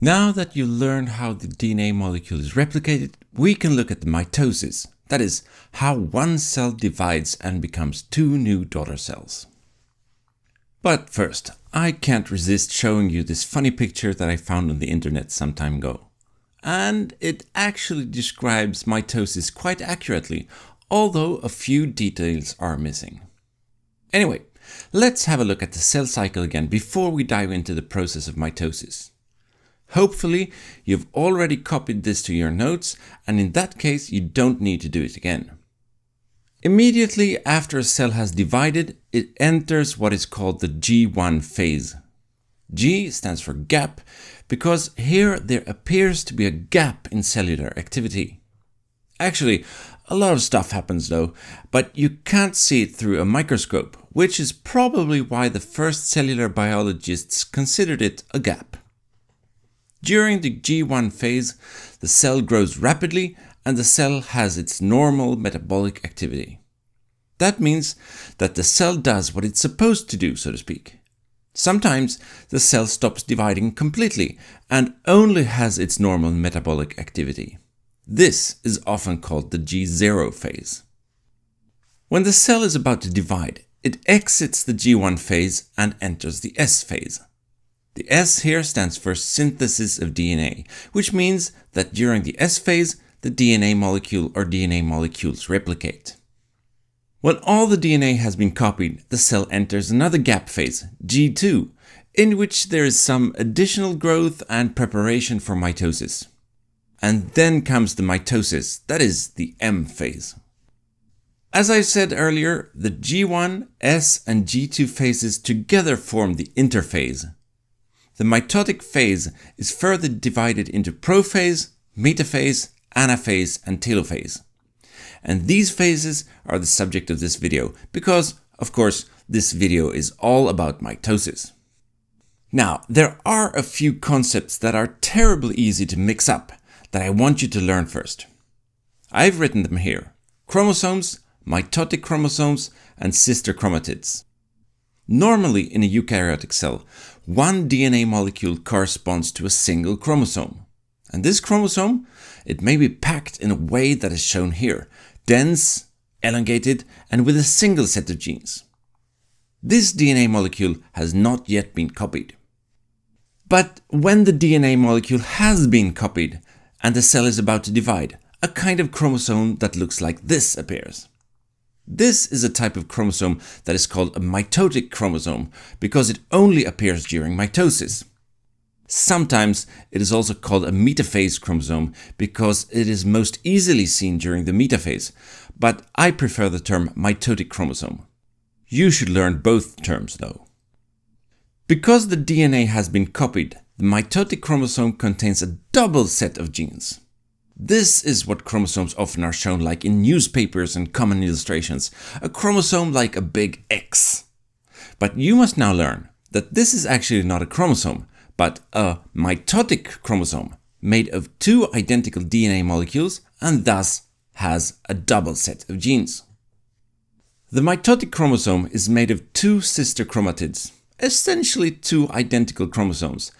Now that you learned how the DNA molecule is replicated, we can look at the mitosis, that is, how one cell divides and becomes two new daughter cells. But first, I can't resist showing you this funny picture that I found on the internet some time ago. And it actually describes mitosis quite accurately, although a few details are missing. Anyway, let's have a look at the cell cycle again before we dive into the process of mitosis. Hopefully, you've already copied this to your notes, and in that case, you don't need to do it again. Immediately after a cell has divided, it enters what is called the G1 phase. G stands for gap, because here there appears to be a gap in cellular activity. Actually, a lot of stuff happens though, but you can't see it through a microscope, which is probably why the first cellular biologists considered it a gap. During the G1 phase, the cell grows rapidly and the cell has its normal metabolic activity. That means that the cell does what it's supposed to do, so to speak. Sometimes the cell stops dividing completely and only has its normal metabolic activity. This is often called the G0 phase. When the cell is about to divide, it exits the G1 phase and enters the S phase. The S here stands for synthesis of DNA, which means that during the S phase, the DNA molecule or DNA molecules replicate. When all the DNA has been copied, the cell enters another gap phase, G2, in which there is some additional growth and preparation for mitosis. And then comes the mitosis, that is the M phase. As I said earlier, the G1, S and G2 phases together form the interphase, the mitotic phase is further divided into prophase, metaphase, anaphase, and telophase. And these phases are the subject of this video because, of course, this video is all about mitosis. Now, there are a few concepts that are terribly easy to mix up that I want you to learn first. I've written them here. Chromosomes, mitotic chromosomes, and sister chromatids. Normally in a eukaryotic cell, one DNA molecule corresponds to a single chromosome. And this chromosome, it may be packed in a way that is shown here, dense, elongated, and with a single set of genes. This DNA molecule has not yet been copied. But when the DNA molecule has been copied and the cell is about to divide, a kind of chromosome that looks like this appears. This is a type of chromosome that is called a mitotic chromosome because it only appears during mitosis. Sometimes it is also called a metaphase chromosome because it is most easily seen during the metaphase, but I prefer the term mitotic chromosome. You should learn both terms though. Because the DNA has been copied, the mitotic chromosome contains a double set of genes. This is what chromosomes often are shown like in newspapers and common illustrations, a chromosome like a big X. But you must now learn that this is actually not a chromosome, but a mitotic chromosome made of two identical DNA molecules and thus has a double set of genes. The mitotic chromosome is made of two sister chromatids, essentially two identical chromosomes,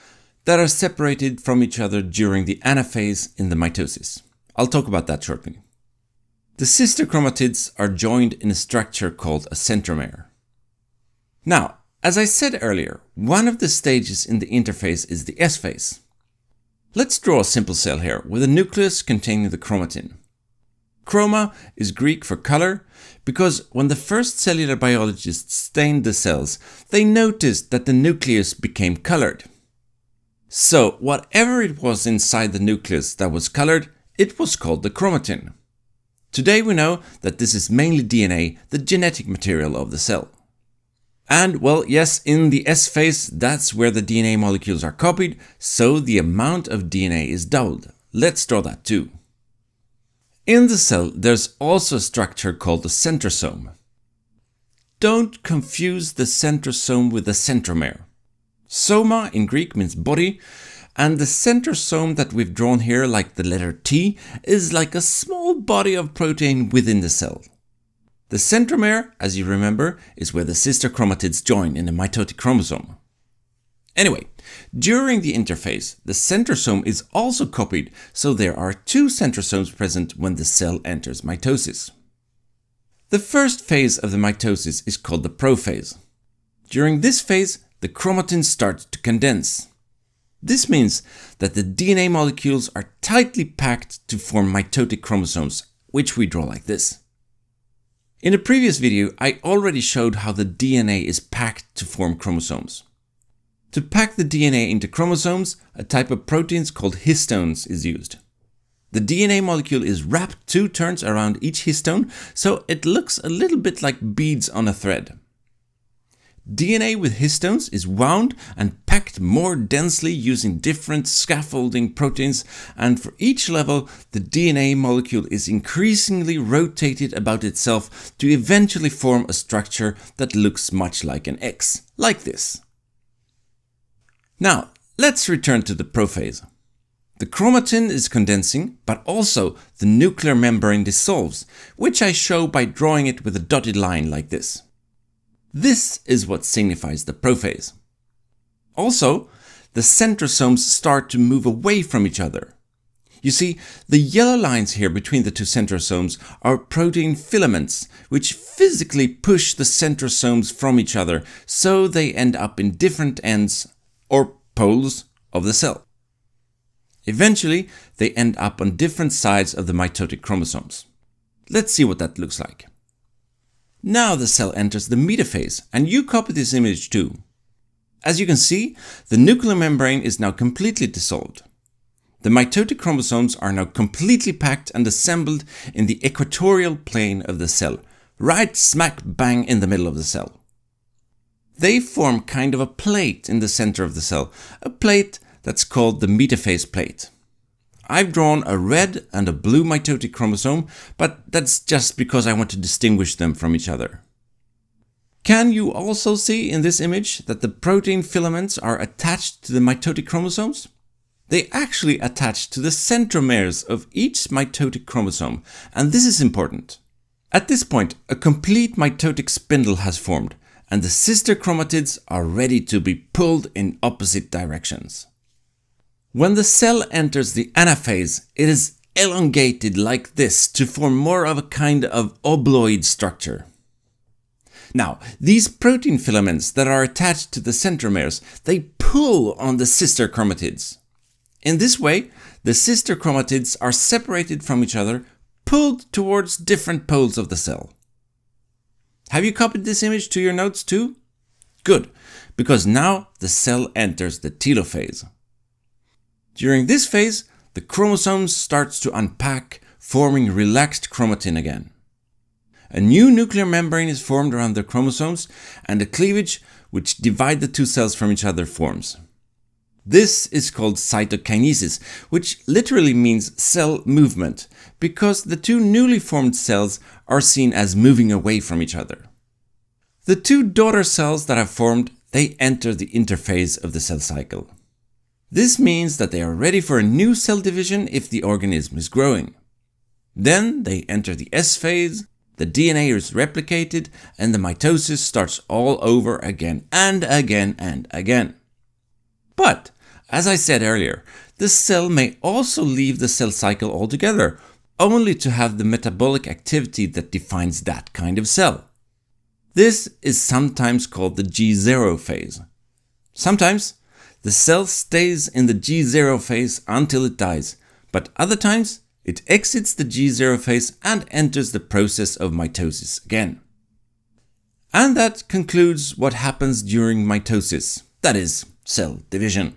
that are separated from each other during the anaphase in the mitosis. I'll talk about that shortly. The sister chromatids are joined in a structure called a centromere. Now, as I said earlier, one of the stages in the interphase is the S phase. Let's draw a simple cell here with a nucleus containing the chromatin. Chroma is Greek for color because when the first cellular biologists stained the cells, they noticed that the nucleus became colored. So whatever it was inside the nucleus that was colored, it was called the chromatin. Today we know that this is mainly DNA, the genetic material of the cell. And well, yes, in the S phase, that's where the DNA molecules are copied, so the amount of DNA is doubled. Let's draw that too. In the cell, there's also a structure called the centrosome. Don't confuse the centrosome with the centromere. Soma in Greek means body, and the centrosome that we've drawn here, like the letter T, is like a small body of protein within the cell. The centromere, as you remember, is where the sister chromatids join in the mitotic chromosome. Anyway, during the interphase, the centrosome is also copied, so there are two centrosomes present when the cell enters mitosis. The first phase of the mitosis is called the prophase. During this phase, the chromatin starts to condense. This means that the DNA molecules are tightly packed to form mitotic chromosomes, which we draw like this. In a previous video, I already showed how the DNA is packed to form chromosomes. To pack the DNA into chromosomes, a type of proteins called histones is used. The DNA molecule is wrapped two turns around each histone, so it looks a little bit like beads on a thread. DNA with histones is wound and packed more densely using different scaffolding proteins, and for each level, the DNA molecule is increasingly rotated about itself to eventually form a structure that looks much like an X, like this. Now, let's return to the prophase. The chromatin is condensing, but also the nuclear membrane dissolves, which I show by drawing it with a dotted line like this. This is what signifies the prophase. Also, the centrosomes start to move away from each other. You see, the yellow lines here between the two centrosomes are protein filaments, which physically push the centrosomes from each other, so they end up in different ends or poles of the cell. Eventually, they end up on different sides of the mitotic chromosomes. Let's see what that looks like. Now the cell enters the metaphase, and you copy this image too. As you can see, the nuclear membrane is now completely dissolved. The mitotic chromosomes are now completely packed and assembled in the equatorial plane of the cell, right smack bang in the middle of the cell. They form kind of a plate in the center of the cell, a plate that's called the metaphase plate. I've drawn a red and a blue mitotic chromosome, but that's just because I want to distinguish them from each other. Can you also see in this image that the protein filaments are attached to the mitotic chromosomes? They actually attach to the centromeres of each mitotic chromosome, and this is important. At this point, a complete mitotic spindle has formed, and the sister chromatids are ready to be pulled in opposite directions. When the cell enters the anaphase, it is elongated like this to form more of a kind of obloid structure. Now, these protein filaments that are attached to the centromeres, they pull on the sister chromatids. In this way, the sister chromatids are separated from each other, pulled towards different poles of the cell. Have you copied this image to your notes too? Good, because now the cell enters the telophase. During this phase, the chromosomes starts to unpack, forming relaxed chromatin again. A new nuclear membrane is formed around the chromosomes and a cleavage which divide the two cells from each other forms. This is called cytokinesis, which literally means cell movement, because the two newly formed cells are seen as moving away from each other. The two daughter cells that have formed, they enter the interphase of the cell cycle. This means that they are ready for a new cell division if the organism is growing. Then they enter the S phase, the DNA is replicated, and the mitosis starts all over again and again and again. But, as I said earlier, the cell may also leave the cell cycle altogether, only to have the metabolic activity that defines that kind of cell. This is sometimes called the G0 phase. Sometimes the cell stays in the G0 phase until it dies, but other times it exits the G0 phase and enters the process of mitosis again. And that concludes what happens during mitosis, that is, cell division.